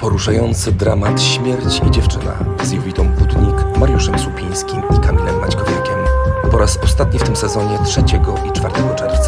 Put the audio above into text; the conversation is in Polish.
Poruszający dramat Śmierć i dziewczyna z Jowitą Budnik, Mariuszem Supińskim i Kamilem Maćkowiakiem. Po raz ostatni w tym sezonie 3 i 4 czerwca.